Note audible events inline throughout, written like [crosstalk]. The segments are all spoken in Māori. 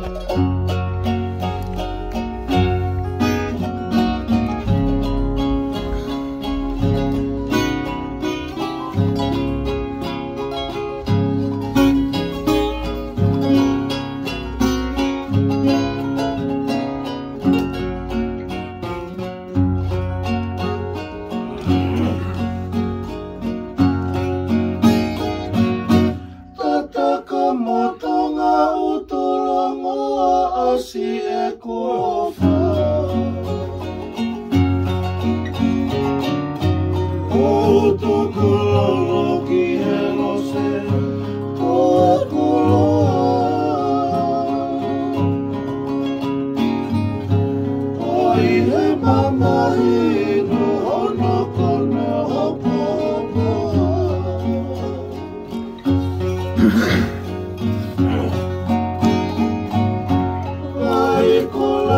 thank you Yeah. [coughs]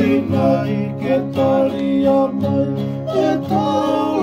mai mai ke tari a mai e tau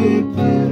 with you.